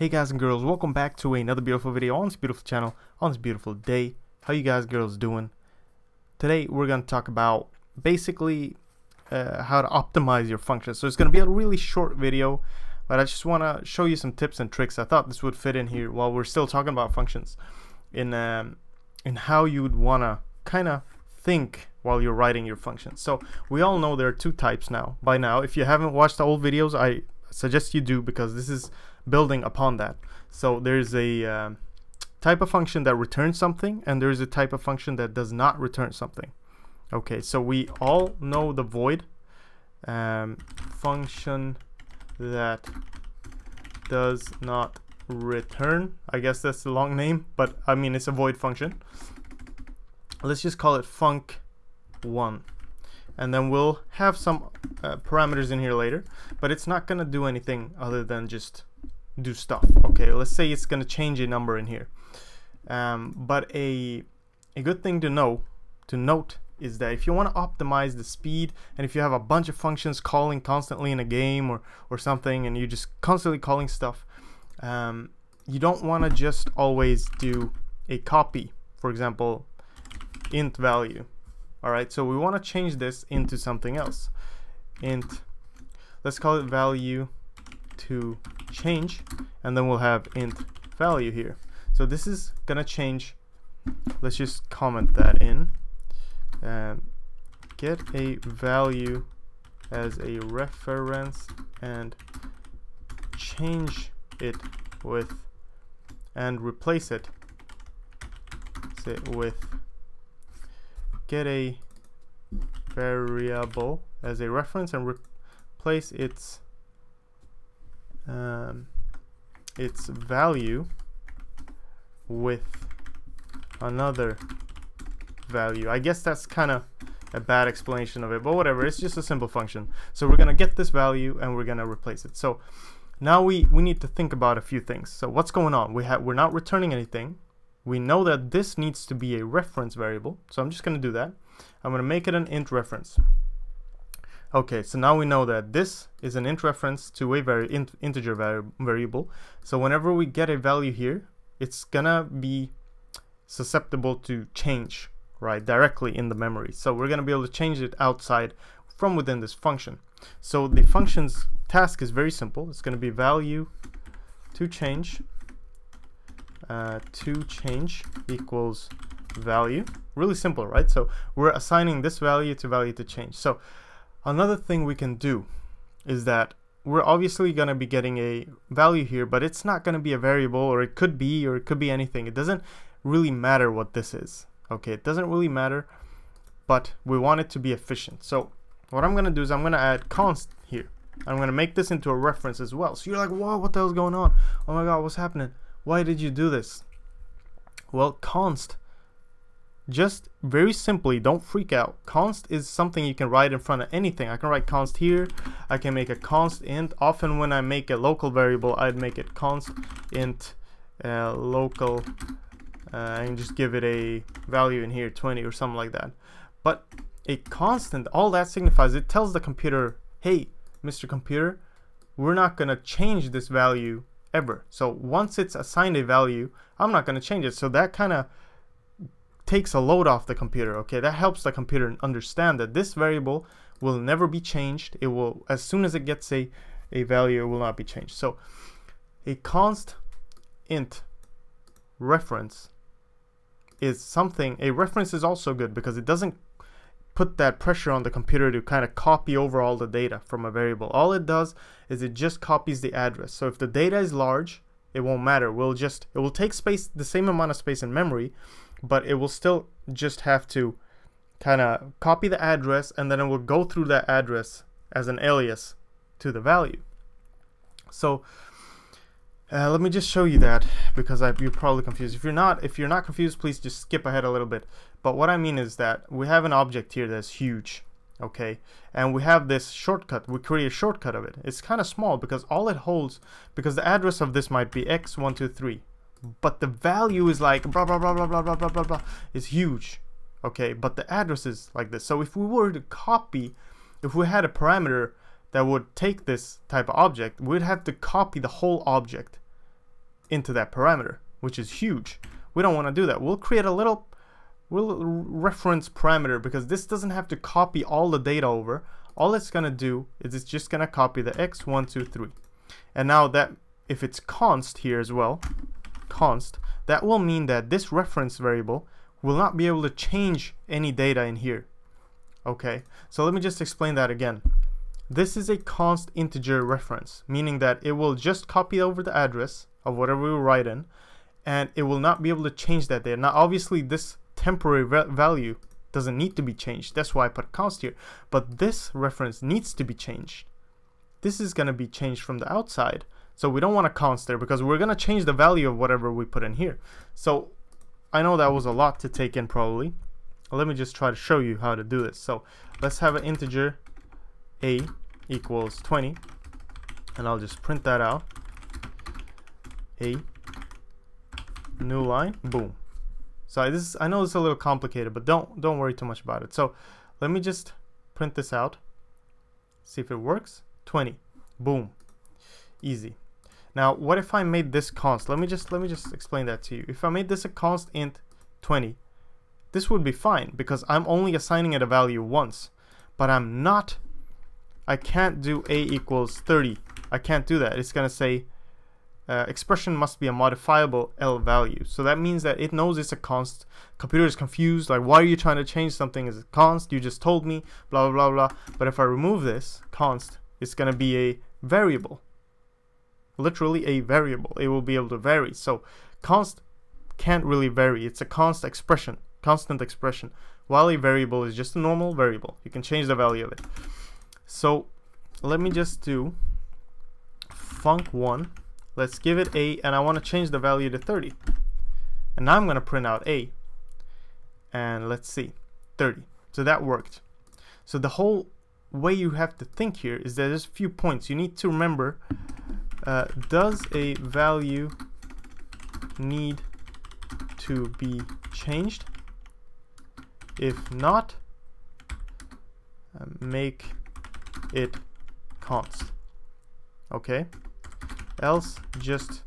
Hey guys and girls, welcome back to another beautiful video on this beautiful channel, on this beautiful day. How you guys girls doing? Today we're going to talk about basically uh, how to optimize your functions. So it's going to be a really short video, but I just want to show you some tips and tricks. I thought this would fit in here while we're still talking about functions in, um, in how you would want to kind of think while you're writing your functions. So we all know there are two types now. By now, if you haven't watched the old videos, I suggest you do because this is building upon that. So there's a uh, type of function that returns something and there's a type of function that does not return something. Okay, so we all know the void um, function that does not return. I guess that's the long name, but I mean it's a void function. Let's just call it func1 and then we'll have some uh, parameters in here later but it's not gonna do anything other than just do stuff okay? Let's say it's gonna change a number in here. Um, but a a good thing to know to note is that if you want to optimize the speed and if you have a bunch of functions calling constantly in a game or or something and you're just constantly calling stuff um, you don't want to just always do a copy for example int value all right so we want to change this into something else. Int let's call it value to change and then we'll have int value here. So this is gonna change let's just comment that in um, get a value as a reference and change it with and replace it say with get a variable as a reference and replace its um, its value with another value. I guess that's kind of a bad explanation of it, but whatever. It's just a simple function. So we're gonna get this value and we're gonna replace it. So now we we need to think about a few things. So what's going on? We have we're not returning anything we know that this needs to be a reference variable so I'm just gonna do that. I'm gonna make it an int reference. Okay so now we know that this is an int reference to a int integer vari variable. So whenever we get a value here it's gonna be susceptible to change right directly in the memory. So we're gonna be able to change it outside from within this function. So the function's task is very simple. It's going to be value to change uh, to change equals value. Really simple, right? So we're assigning this value to value to change. So another thing we can do is that we're obviously going to be getting a value here, but it's not going to be a variable, or it could be, or it could be anything. It doesn't really matter what this is. Okay, it doesn't really matter, but we want it to be efficient. So what I'm going to do is I'm going to add const here. I'm going to make this into a reference as well. So you're like, whoa, what the hell's going on? Oh my god, what's happening? Why did you do this? Well, const. Just very simply, don't freak out. Const is something you can write in front of anything. I can write const here. I can make a const int. Often when I make a local variable, I'd make it const int uh, local uh, and just give it a value in here, 20 or something like that. But a constant, all that signifies, it tells the computer, hey, Mr. Computer, we're not going to change this value ever. So once it's assigned a value, I'm not going to change it. So that kind of takes a load off the computer. Okay, that helps the computer understand that this variable will never be changed. It will, as soon as it gets a, a value, it will not be changed. So a const int reference is something, a reference is also good because it doesn't put that pressure on the computer to kind of copy over all the data from a variable. All it does is it just copies the address. So if the data is large, it won't matter. We'll just it will take space the same amount of space in memory, but it will still just have to kind of copy the address and then it will go through that address as an alias to the value. So uh, let me just show you that because I, you're probably confused. If you're not, if you're not confused, please just skip ahead a little bit. But what I mean is that we have an object here that's huge, okay? And we have this shortcut. We create a shortcut of it. It's kind of small because all it holds, because the address of this might be x123, but the value is like blah blah blah blah blah blah blah blah blah. It's huge, okay? But the address is like this. So if we were to copy, if we had a parameter that would take this type of object, we'd have to copy the whole object into that parameter, which is huge. We don't want to do that. We'll create a little we'll reference parameter because this doesn't have to copy all the data over. All it's going to do is it's just going to copy the x, 1, 2, 3. And now that if it's const here as well, const, that will mean that this reference variable will not be able to change any data in here. Okay, so let me just explain that again. This is a const integer reference, meaning that it will just copy over the address of whatever we write in, and it will not be able to change that there. Now, obviously, this temporary value doesn't need to be changed. That's why I put const here. But this reference needs to be changed. This is going to be changed from the outside. So we don't want a const there because we're going to change the value of whatever we put in here. So I know that was a lot to take in probably. Let me just try to show you how to do this. So let's have an integer a equals 20 and I'll just print that out. A new line, boom. So this is, I know it's a little complicated, but don't don't worry too much about it. So let me just print this out. See if it works. 20. Boom. Easy. Now, what if I made this const? Let me just let me just explain that to you. If I made this a const int 20, this would be fine because I'm only assigning it a value once. But I'm not I can't do a equals 30. I can't do that. It's going to say uh, expression must be a modifiable L value. So that means that it knows it's a const. Computer is confused, like why are you trying to change something as a const? You just told me, blah, blah, blah, blah. But if I remove this const, it's gonna be a variable. Literally a variable. It will be able to vary. So const can't really vary. It's a const expression, constant expression. While a variable is just a normal variable. You can change the value of it. So let me just do func1 Let's give it a, and I want to change the value to 30. And now I'm going to print out a. And let's see, 30. So that worked. So the whole way you have to think here is that there's a few points. You need to remember, uh, does a value need to be changed? If not, uh, make it const. Okay else just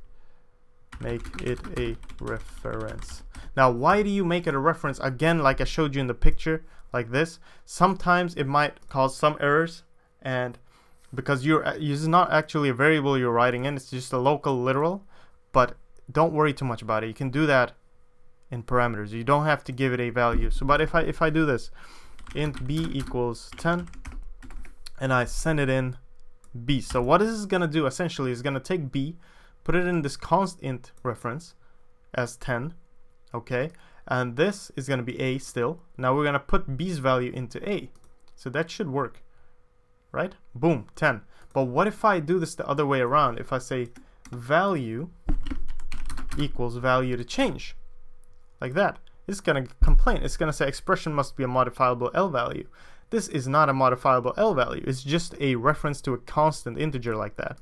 make it a reference. Now, why do you make it a reference? Again, like I showed you in the picture, like this, sometimes it might cause some errors and because you're uh, this is not actually a variable you're writing in, it's just a local literal, but don't worry too much about it. You can do that in parameters. You don't have to give it a value. So, but if I if I do this, int b equals 10, and I send it in b. So what this is going to do essentially is going to take b, put it in this const int reference as 10, okay? And this is going to be a still. Now we're going to put b's value into a. So that should work, right? Boom, 10. But what if I do this the other way around? If I say value equals value to change, like that, it's going to complain. It's going to say expression must be a modifiable L value. This is not a modifiable L value. It's just a reference to a constant integer like that.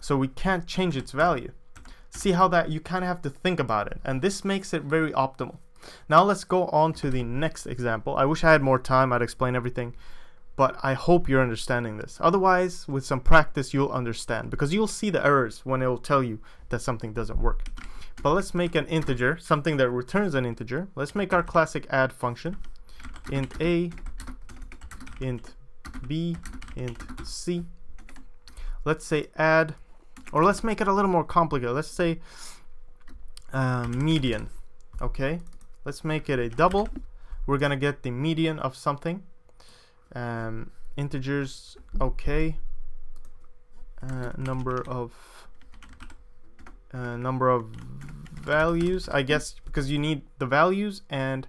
So we can't change its value. See how that you kind of have to think about it. And this makes it very optimal. Now let's go on to the next example. I wish I had more time. I'd explain everything. But I hope you're understanding this. Otherwise, with some practice, you'll understand. Because you'll see the errors when it will tell you that something doesn't work. But let's make an integer, something that returns an integer. Let's make our classic add function. int a int b, int c. Let's say add, or let's make it a little more complicated. Let's say uh, median, okay? Let's make it a double. We're gonna get the median of something. Um, integers, okay. Uh, number of uh, number of values, I guess, because you need the values and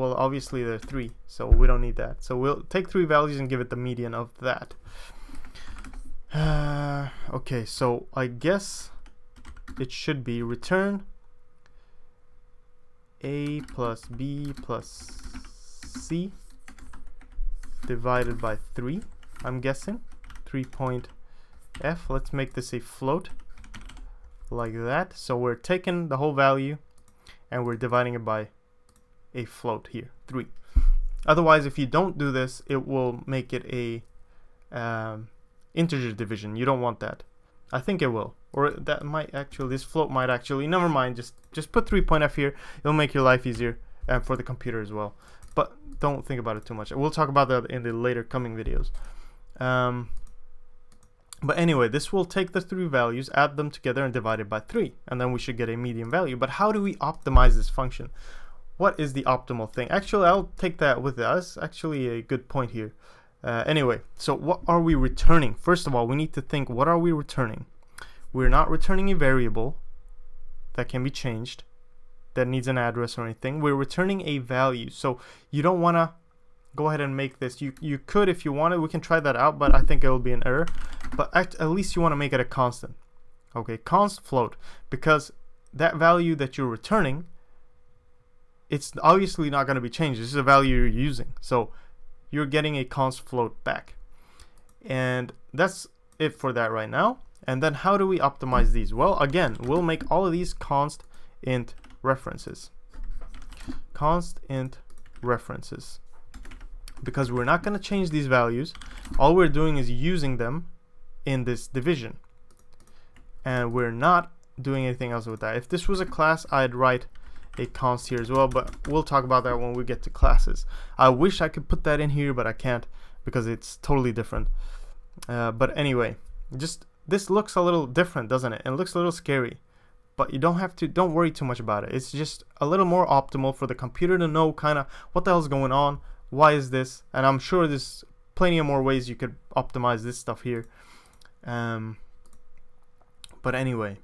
well obviously are three so we don't need that. So we'll take three values and give it the median of that. Uh, okay so I guess it should be return a plus b plus c divided by 3 I'm guessing. 3 point f. Let's make this a float like that. So we're taking the whole value and we're dividing it by a float here, 3. Otherwise, if you don't do this, it will make it a um, integer division. You don't want that. I think it will. or that might actually this float might actually never mind just just put 3.f here it'll make your life easier and for the computer as well but don't think about it too much we'll talk about that in the later coming videos um, but anyway this will take the three values add them together and divide it by 3 and then we should get a median value but how do we optimize this function what is the optimal thing actually I'll take that with us actually a good point here uh, anyway so what are we returning first of all we need to think what are we returning we're not returning a variable that can be changed that needs an address or anything. We're returning a value. So you don't want to go ahead and make this. You, you could if you wanted. We can try that out, but I think it will be an error. But at, at least you want to make it a constant. Okay, const float. Because that value that you're returning, it's obviously not going to be changed. This is a value you're using. So you're getting a const float back. And that's it for that right now. And then how do we optimize these? Well, again, we'll make all of these const int references. Const int references. Because we're not going to change these values. All we're doing is using them in this division. And we're not doing anything else with that. If this was a class, I'd write a const here as well, but we'll talk about that when we get to classes. I wish I could put that in here, but I can't because it's totally different. Uh, but anyway, just this looks a little different, doesn't it? And it looks a little scary. But you don't have to, don't worry too much about it. It's just a little more optimal for the computer to know kind of what the hell's going on, why is this, and I'm sure there's plenty of more ways you could optimize this stuff here. Um, but anyway,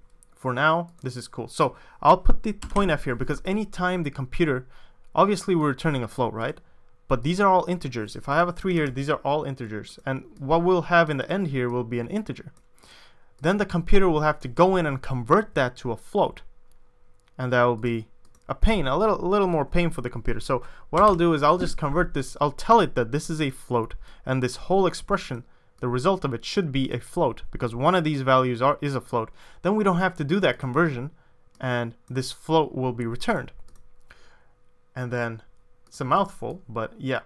for now, this is cool. So I'll put the point F here because anytime the computer, obviously we're returning a float, right? But these are all integers. If I have a 3 here, these are all integers. And what we'll have in the end here will be an integer then the computer will have to go in and convert that to a float. And that will be a pain, a little, a little more pain for the computer. So what I'll do is I'll just convert this, I'll tell it that this is a float, and this whole expression, the result of it should be a float, because one of these values are, is a float. Then we don't have to do that conversion, and this float will be returned. And then it's a mouthful, but yeah,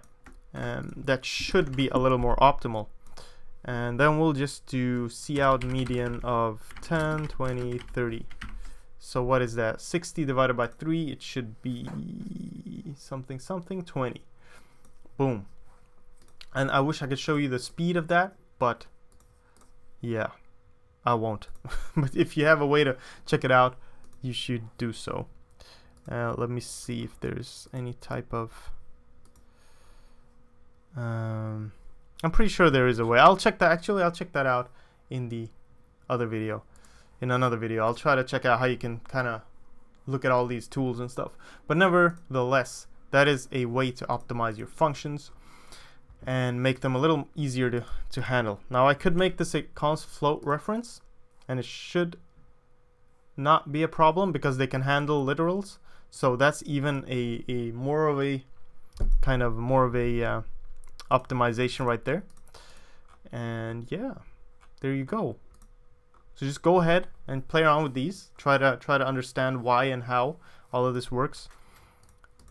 and that should be a little more optimal and then we'll just do cout median of 10 20 30 so what is that 60 divided by 3 it should be something something 20 boom and I wish I could show you the speed of that but yeah I won't but if you have a way to check it out you should do so uh, let me see if there's any type of um, I'm pretty sure there is a way. I'll check that. Actually, I'll check that out in the other video. In another video, I'll try to check out how you can kind of look at all these tools and stuff. But nevertheless, that is a way to optimize your functions and make them a little easier to, to handle. Now, I could make this a const float reference, and it should not be a problem because they can handle literals. So that's even a, a more of a kind of more of a uh, optimization right there. And yeah, there you go. So just go ahead and play around with these. Try to try to understand why and how all of this works.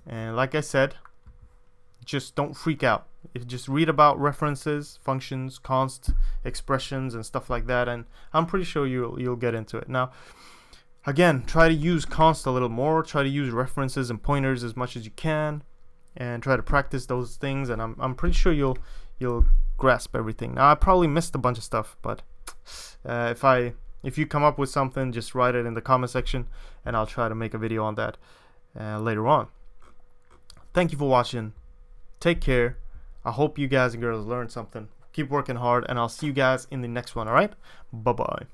And like I said, just don't freak out. If just read about references, functions, const, expressions, and stuff like that, and I'm pretty sure you'll you'll get into it. Now, again, try to use const a little more. Try to use references and pointers as much as you can and try to practice those things and I'm, I'm pretty sure you'll you'll grasp everything now I probably missed a bunch of stuff but uh, if I if you come up with something just write it in the comment section and I'll try to make a video on that uh, later on thank you for watching take care I hope you guys and girls learned something. Keep working hard and I'll see you guys in the next one alright bye bye